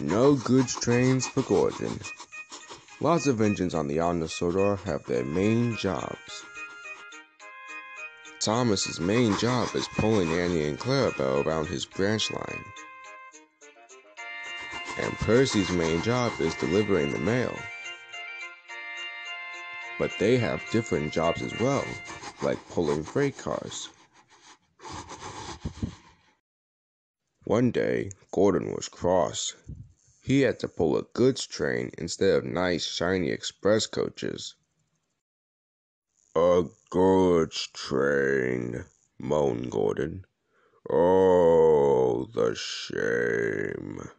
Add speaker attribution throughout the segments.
Speaker 1: No goods trains for Gordon. Lots of engines on the Ondas Sodor have their main jobs. Thomas's main job is pulling Annie and Clarabelle around his branch line. And Percy's main job is delivering the mail. But they have different jobs as well, like pulling freight cars. One day, Gordon was cross. He had to pull a goods train instead of nice, shiny express coaches. A goods train, moaned Gordon. Oh, the shame.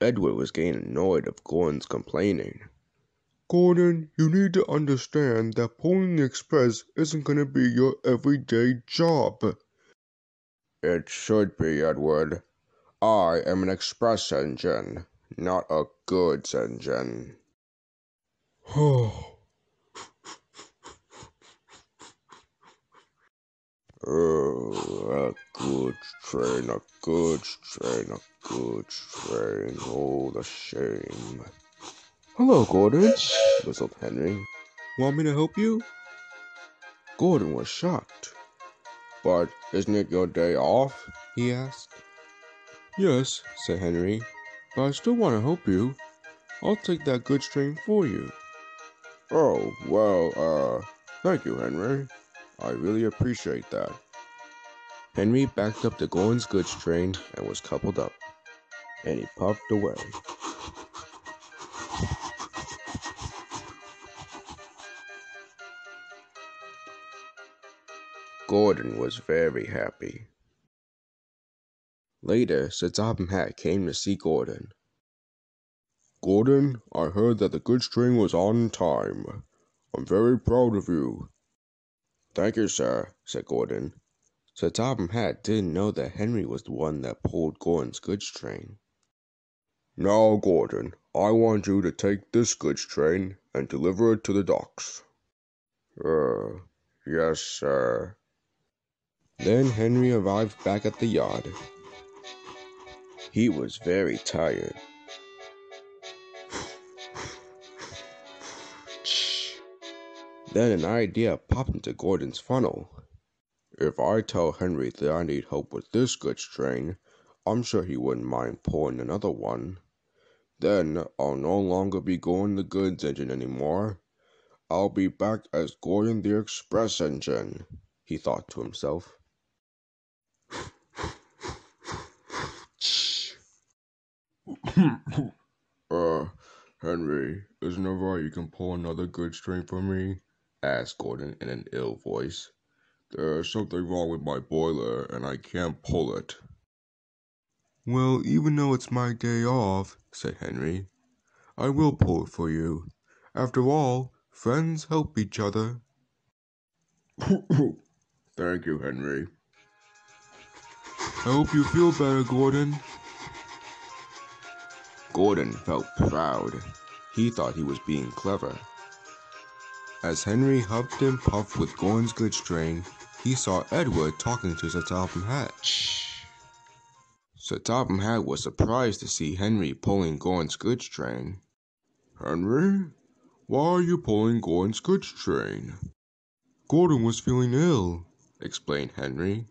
Speaker 1: Edward was getting annoyed of Gordon's complaining. Gordon, you need to understand that pulling the express isn't going to be your everyday job. It should be, Edward. I am an express engine, not a goods engine. Oh, a good train, a good train, a good train. Oh, the shame. Hello, Gordon, whistled Henry. Want me to help you? Gordon was shocked. But isn't it your day off? he asked. Yes, said Henry, but I still want to help you. I'll take that goods train for you. Oh, well, uh, thank you, Henry. I really appreciate that. Henry backed up the Gordon's goods train and was coupled up, and he puffed away. Gordon was very happy. Later, Sir Topham Hatt came to see Gordon. Gordon, I heard that the goods train was on time. I'm very proud of you. Thank you, sir, said Gordon. Sir Topham Hatt didn't know that Henry was the one that pulled Gordon's goods train. Now, Gordon, I want you to take this goods train and deliver it to the docks. Uh, yes, sir. Then Henry arrived back at the yard. He was very tired. Then an idea popped into Gordon's funnel. If I tell Henry that I need help with this goods train, I'm sure he wouldn't mind pulling another one. Then I'll no longer be Gordon the goods engine anymore. I'll be back as Gordon the express engine, he thought to himself. uh, Henry, isn't it right you can pull another goods train for me? Asked Gordon in an ill voice. There's something wrong with my boiler, and I can't pull it. Well, even though it's my day off, said Henry, I will pull it for you. After all, friends help each other. Thank you, Henry. I hope you feel better, Gordon. Gordon felt proud. He thought he was being clever. As Henry huffed and puffed with Gordon's goods train, he saw Edward talking to Sir Topham Hatt. Sir Topham Hatt was surprised to see Henry pulling Gordon's goods train. Henry, why are you pulling Gordon's goods train? Gordon was feeling ill, explained Henry,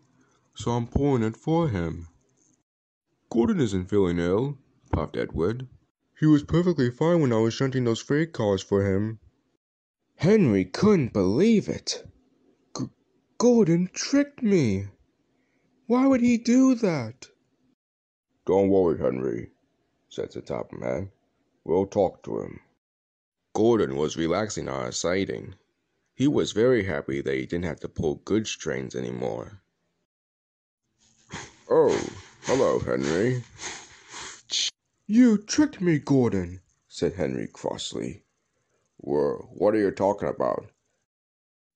Speaker 1: so I'm pulling it for him. Gordon isn't feeling ill, puffed Edward. He was perfectly fine when I was shunting those freight cars for him. Henry couldn't believe it. G- Gordon tricked me. Why would he do that? Don't worry, Henry, said the top man. We'll talk to him. Gordon was relaxing on a siding. He was very happy that he didn't have to pull goods trains anymore. Oh, hello, Henry. You tricked me, Gordon, said Henry crossly. Well, what are you talking about?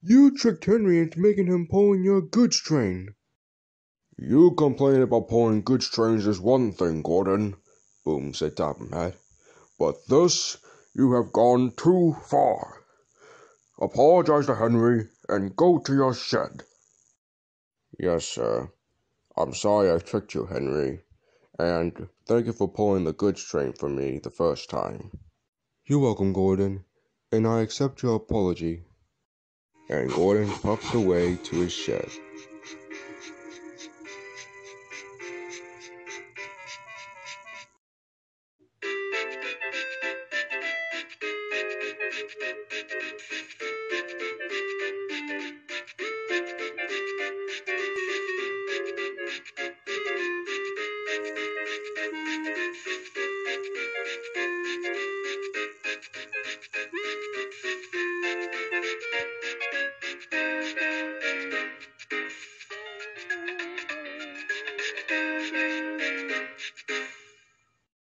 Speaker 1: You tricked Henry into making him pulling your goods train. You complain about pulling goods trains is one thing, Gordon, Boom said Topham Hatt. But this, you have gone too far. Apologize to Henry and go to your shed. Yes, sir. I'm sorry I tricked you, Henry. And thank you for pulling the goods train for me the first time. You're welcome, Gordon, and I accept your apology. And Gordon puffed away to his shed.